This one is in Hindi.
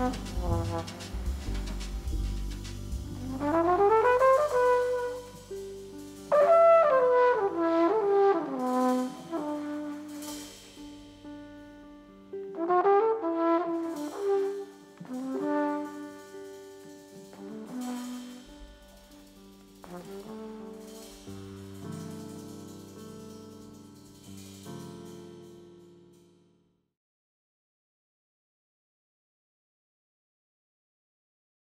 Bye.